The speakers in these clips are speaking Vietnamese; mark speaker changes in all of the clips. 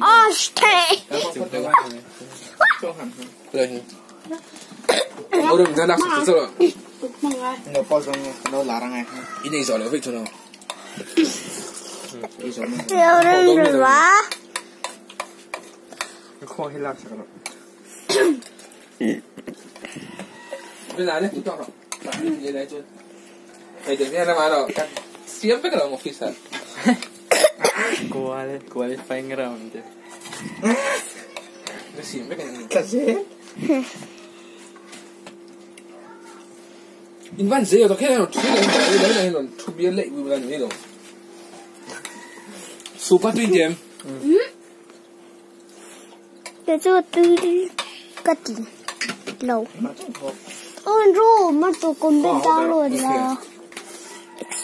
Speaker 1: Ashtay.
Speaker 2: Rồi. Ô đừng ra đọc sự sự rồi.
Speaker 3: Nó bao giờ nó larang ai.
Speaker 2: Ini soalnya fix no.
Speaker 3: Iso mo.
Speaker 1: Yaudah dua.
Speaker 3: Ko hilak sa Bên
Speaker 2: này giờ nhé, chúng ta rồi. Như này chưa? Thầy đừng nghe nó mà rồi. Siempre que lo vamos a pisar.
Speaker 4: ¿Cuál, cuál es Fine Ground?
Speaker 2: Siempre que
Speaker 3: Kasi
Speaker 2: Invan dễ rồi, cái này nó chú này, cái đấy này nó chú biến lệ vừa là như thế rồi. Super tuyên điểm.
Speaker 1: Để cho tư đi cắt đi. Lâu. Ôi ru, mà tụi con biết tao rồi là.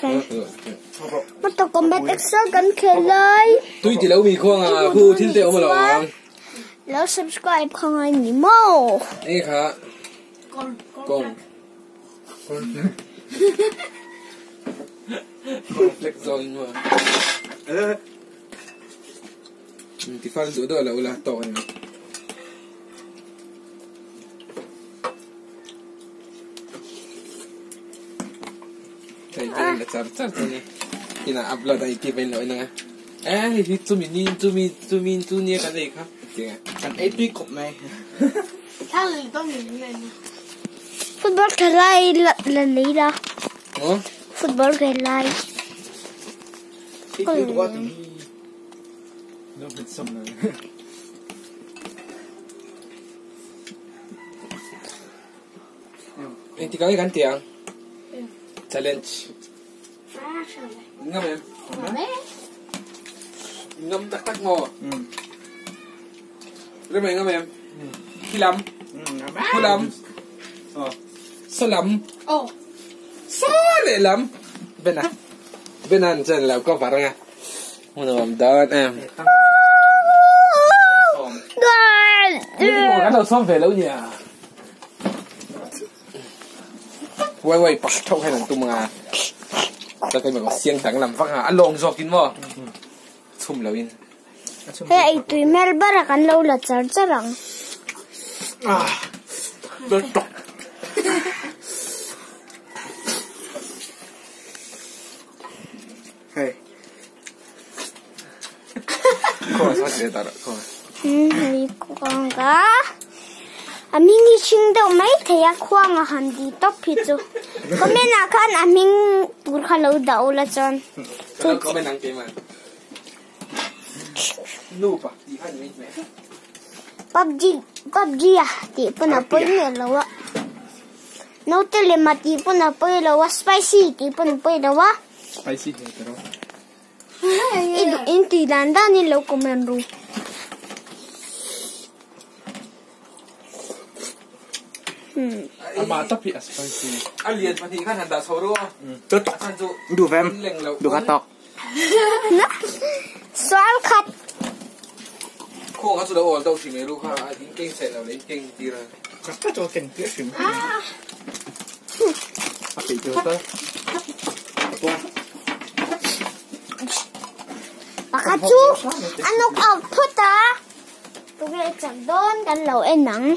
Speaker 1: Excel. Mà tụi con biết Excel gần kề lại.
Speaker 2: Tôi chỉ lâu mì khoang à, khu thiên tế ông mà
Speaker 1: แล้ว subscribe ของไอ้หมีโม่
Speaker 2: Ê khá. Con. Flex rồi nhưng mà. Ừ, Thì phan giữa đó là là tỏi le tsar tsar tsone ina upload ai ti pen loi na eh hi tu mi ni tu mi tu mi tu ni ka dei kha ke
Speaker 3: an ai tu kop mai
Speaker 1: ta le
Speaker 2: to
Speaker 1: mi ni na football ka lai la ni da
Speaker 3: oh football ka lai
Speaker 4: Ikut buat xong Nak
Speaker 2: bersam lah. Nanti kali ganti yang challenge ngâm em ngâm tắc tắc ngò.
Speaker 3: Ừ.
Speaker 2: Lên mày ngâm em. Ừ. Khi lắm.
Speaker 3: Ừ,
Speaker 2: Cô lắm. Ờ. Sao lắm? Sao lại lắm? Bên à Bên anh chân là có phải ra Hôn ôm đơn em.
Speaker 1: Đơn
Speaker 2: Cái đầu xóm về lâu nhỉ? Quay quay bắt thâu hay là tụi mà cho cái mà có xiên thẳng làm phát à. Ăn lộn giọt kín mò. Thum lâu in.
Speaker 1: Hey, ay tuy melbara kan lâu là char charang.
Speaker 3: Ah. Betul. Hey.
Speaker 2: Kau sao chỉ tao đó. Kau
Speaker 1: à mình đi sinh đâu mấy thầy à khoang à hẳn đi tóc phi chú có mấy nào khăn à mình tụt khăn lâu
Speaker 2: đầu là chọn có mấy nàng tìm à nu pa đi hẳn mình mẹ
Speaker 1: PUBG PUBG à thì bữa nào bơi mẹ lâu á nấu tê lệ mà bữa nào bơi lâu á spicy tí bữa nào bơi lâu á
Speaker 4: spicy thì tao
Speaker 1: ít ít thì đàn đàn nên lâu cũng mình rồi
Speaker 4: Ama tapi spicy.
Speaker 2: Alien pati kan handa soro.
Speaker 3: Betul.
Speaker 2: Kan tu.
Speaker 3: Du
Speaker 2: lâu.
Speaker 3: Du katok.
Speaker 1: Soal kat.
Speaker 2: Kau kan sudah awal tahu si Meru ha. Ini keng set lah. Ini keng tira.
Speaker 3: Kata jo ken dia sim.
Speaker 4: Tapi itu tuh.
Speaker 1: Pakachu, anok output ah? Tugay chak doon, kan law e nang.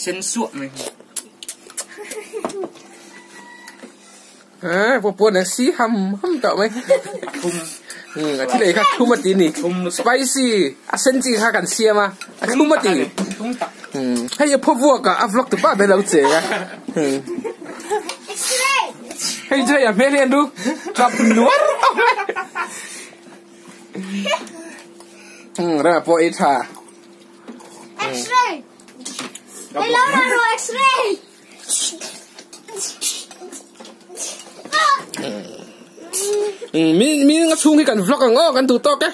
Speaker 1: เส้น
Speaker 2: ส่วนเลยอ่าปวก
Speaker 3: พวดนะซีฮัมำ
Speaker 2: ต่อไหมคุม
Speaker 3: อื
Speaker 2: มที่ไหนครับคุมมาตีนี่คุมสไปซี่อาเซนจีค่กันเซียมาคุมมา
Speaker 3: ตี
Speaker 2: อืมให้ยาพ่อวัวกับอัฟล็อกตัวป้าไปเราเจอกันอืมให้เจออย่าไม่เรียนดูจับหนวดอืมแล้วพอเอท่า
Speaker 1: Extra Kailangan mo X-ray!
Speaker 2: Mi mi nga chung hi kan vlog o kan tu to ke